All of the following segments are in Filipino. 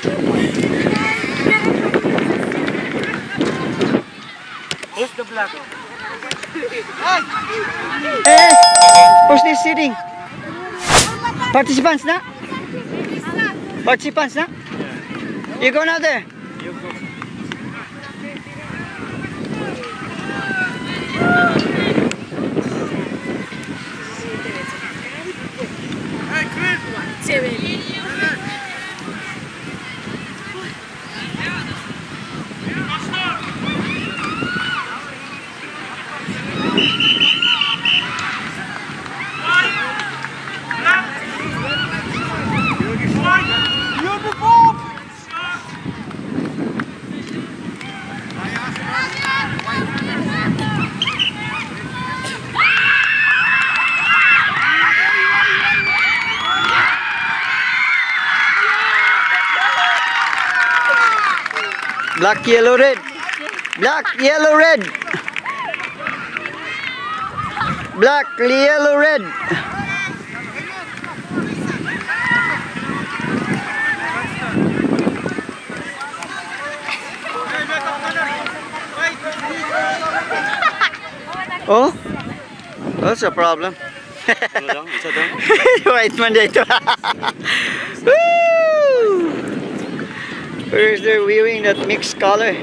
Who's the black? Eh, who's this sitting? Participants na? Participants na? You go now there. You go. Black, yellow, red. Black, yellow, red. Black, yellow, red. Oh, that's a problem. Ano lang? Isa doon? White man dito. Where is there viewing that mixed color?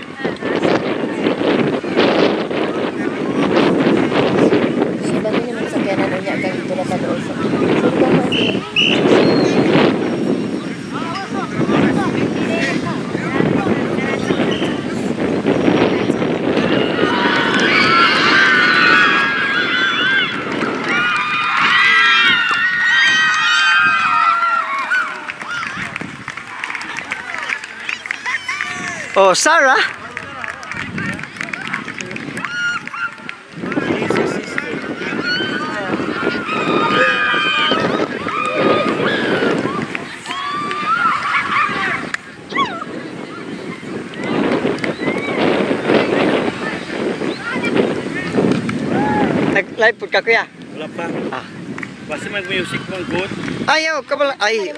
Oh, Sarah. Nag-live po ka kuya. Wala pa. Ah. Basta mag-music mong good. Ayaw, kabala. Ay,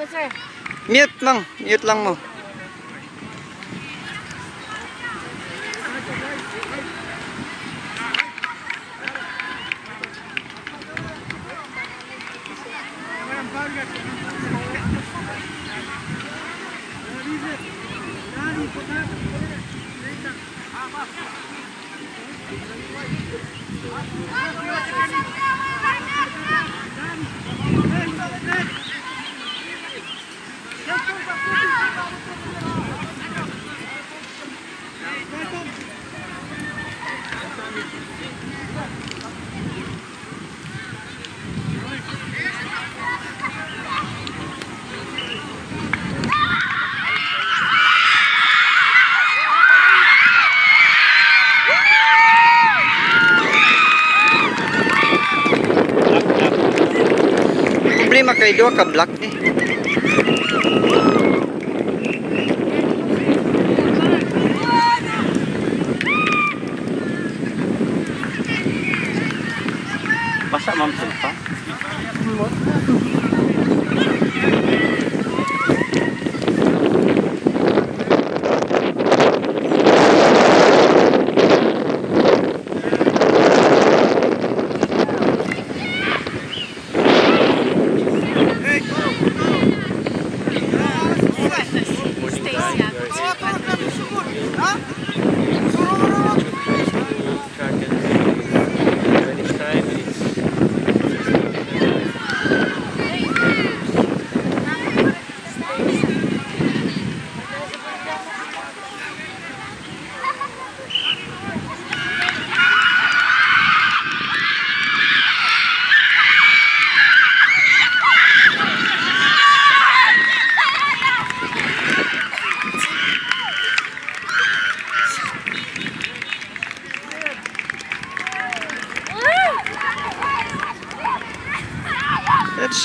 mute lang. Mute lang mo. Thank you. Problema kay ka black ni. Basta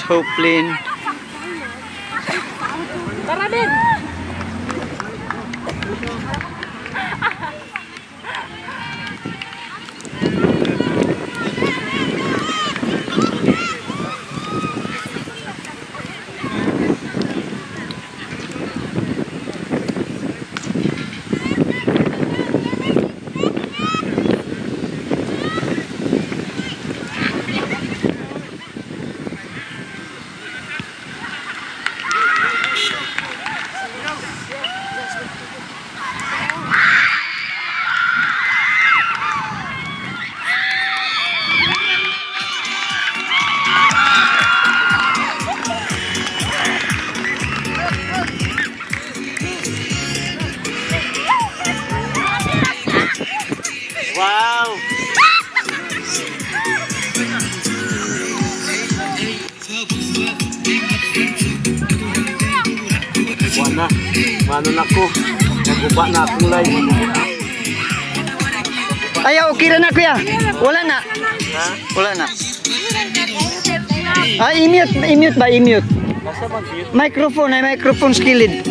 Hope Wow! Wala na. Mano na ko. Naguba na live. Ay, okay ra na kuya. Wala na. Ha? Wala na. Ah, i-mute, i-mute ba, i-mute. Microphone, ay microphone skilled.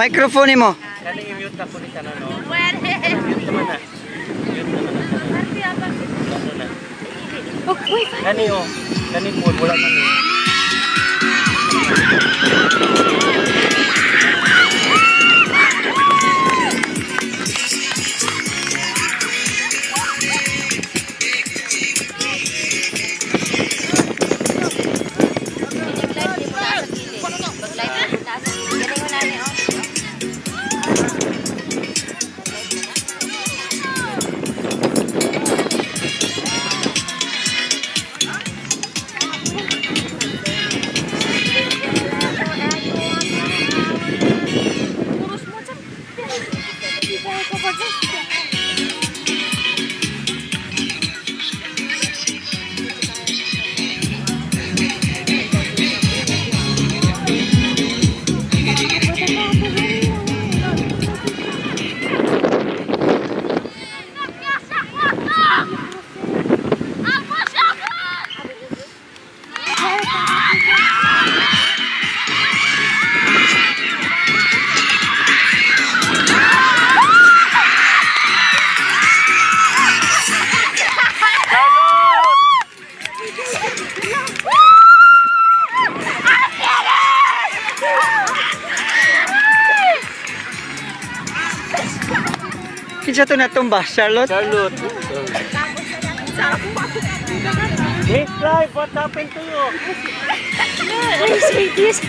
Microphone mo. Kani i-mute ako ni kanan no. Mute naman na. Mute naman na. Ano na? Kani oh. Kani po wala man Kinsa to natumba? Charlotte? Charlotte. Miss what happened to you? I this.